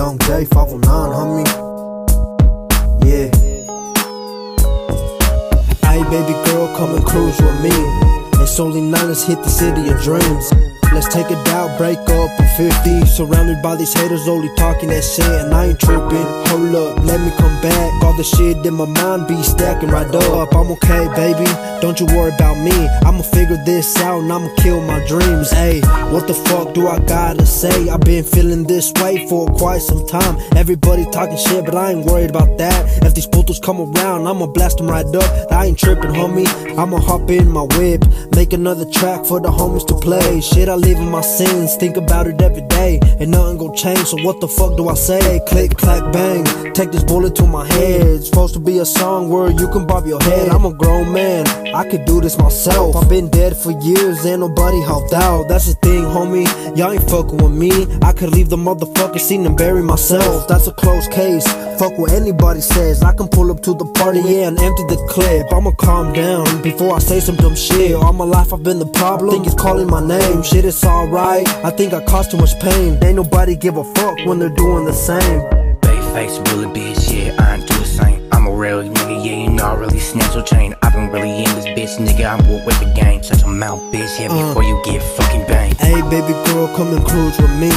Yxng Jay, 509, homie. Yeah. Hey, baby girl, come and cruise with me. It's only nine, let's hit the city of dreams. Let's take it down, break up in 50. Surrounded by these haters, only talking that shit, and I ain't tripping. Hold up, let me come back. All the shit in my mind be stacking right up. I'm okay, baby. Don't you worry about me. I'ma figure this out and I'ma kill my dreams. Hey, what the fuck do I gotta say? I've been feeling this way for quite some time. Everybody talking shit, but I ain't worried about that. If these putos come around, I'ma blast them right up. I ain't tripping, homie. I'ma hop in my whip, make another track for the homies to play. Shit, I live in my sins, think about it every day, and nothing gon' change. So what the fuck do I say? Click, clack, bang. Take this bullet to my head. It's supposed to be a song where you can bob your head. I'm a grown man, I could do this myself. I've been dead for years, ain't nobody helped out. That's the thing, homie. Y'all ain't fucking with me. I could leave the motherfucker scene and bury myself. That's a close case. Fuck what anybody says. I can pull up to the party, yeah, and empty the clip. I'ma calm down before I say some dumb shit. All my life I've been the problem. Think it's calling my name. Shit, it's alright. I think I caused too much pain. Ain't nobody give a fuck when they're doing the same. Face bully bitch, yeah, I ain't do the same. I'm a real nigga, yeah, you know I really snatch your chain. I've been really in this bitch, nigga, I'm bored with the game. Shut your mouth, bitch, yeah, before you get fucking banged. Hey, baby girl, come and cruise with me.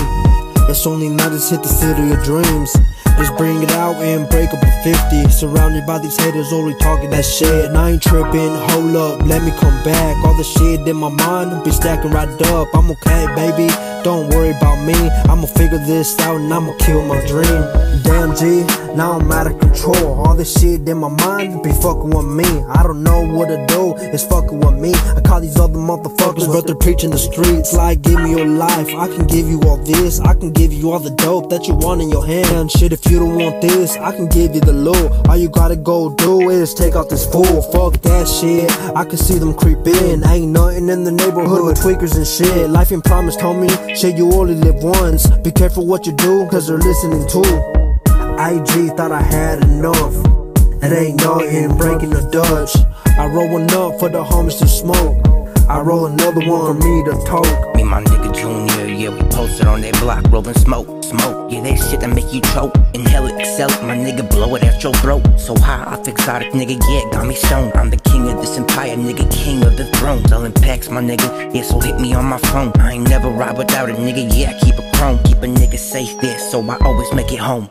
It's only night, let's hit the city of dreams. Just bring it out and break up a 50. Surrounded by these haters, only talking that shit. And I ain't tripping, hold up, let me come back. All the shit in my mind, be stacking right up. I'm okay, baby, don't worry about me. I'ma figure this out and I'ma kill my dream. Damn G, now I'm out of control. All this shit in my mind be fucking with me. I don't know what to do, it's fucking with me. I call these other motherfuckers, but they're preaching the streets. Like, give me your life, I can give you all this. I can give you all the dope that you want in your hand. Shit, if you don't want this, I can give you the loot. All you gotta go do is take out this fool. Fuck that shit, I can see them creep in. Ain't nothing in the neighborhood with tweakers and shit. Life ain't promised, homie. Shit, you only live once. Be careful what you do, cause they're listening too. IG thought I had enough. It ain't nothing breaking the Dutch. I roll one up for the homies to smoke. I roll another one for me to talk. Me, my nigga Junior, yeah, we posted on that block, rolling smoke, smoke. Yeah, that shit that make you choke. Inhale it, excel it, my nigga, blow it out your throat. So high off exotic, nigga, yeah, got me shown. I'm the king of this empire, nigga, king of the throne. Selling packs, my nigga, yeah, so hit me on my phone. I ain't never ride without it, nigga, yeah, I keep a chrome. Keep a nigga safe there, so I always make it home.